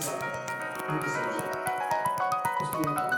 Thank you so much.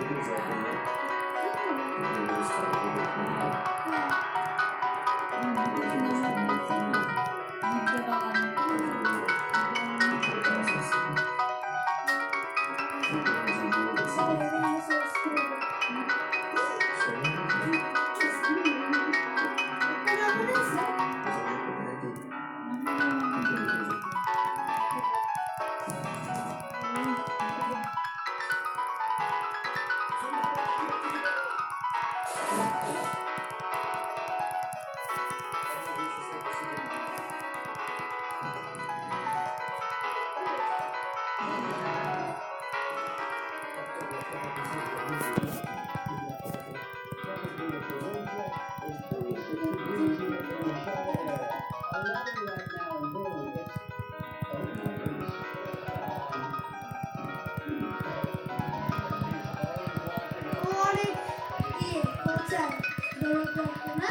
Thank you. 你们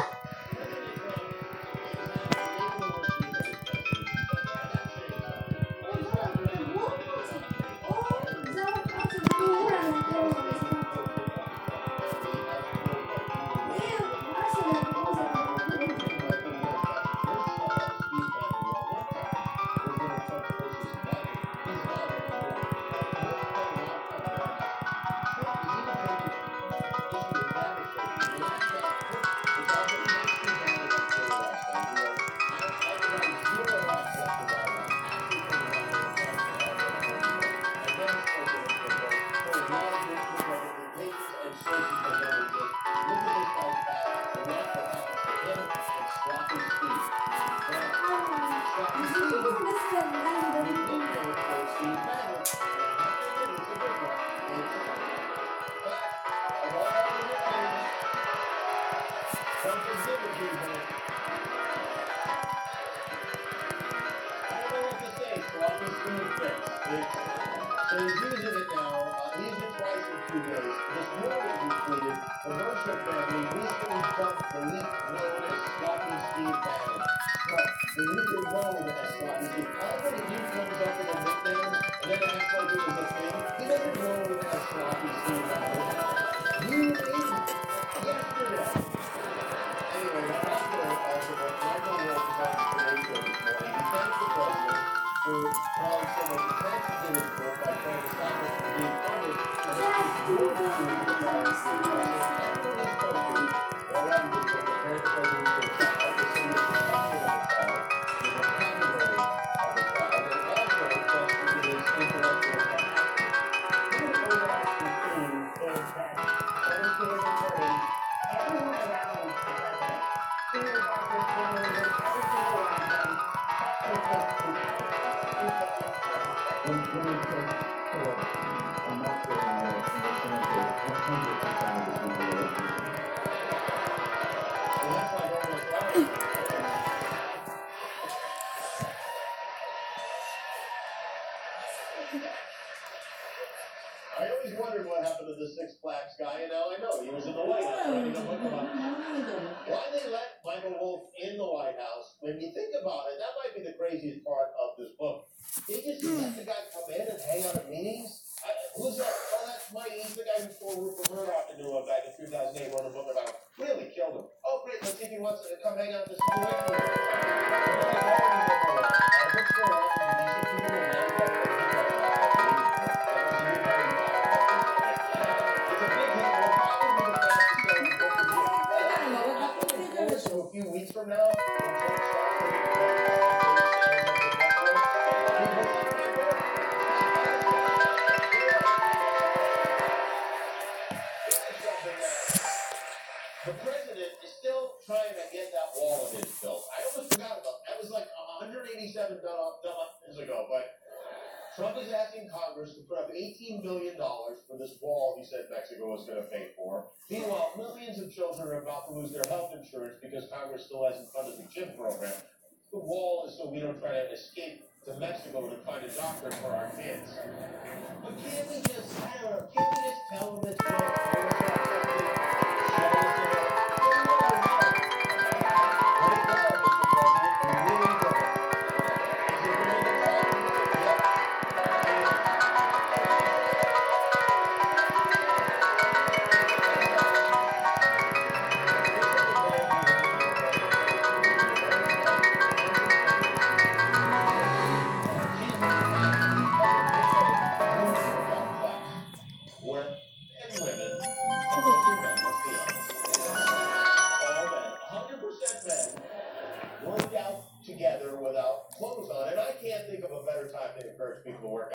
I don't know what to say, so I'm it. So he's using it now. Twice in two days. This morning, family recently dumped the your always wondered what happened to the Six Flags guy, and now I know. He was in the White House writing a book about why they let Michael Wolff in the White House. When you think about it, that might be the craziest part of this book. They just let the guy 187 dollars ago, but Trump is asking Congress to put up 18 billion dollars for this wall he said Mexico was going to pay for. Meanwhile, millions of children are about to lose their health insurance because Congress still hasn't funded the CHIP program. The wall is so we don't try to escape to Mexico to find a doctor for our kids. But can't we just, I don't know, can't we just tell them it's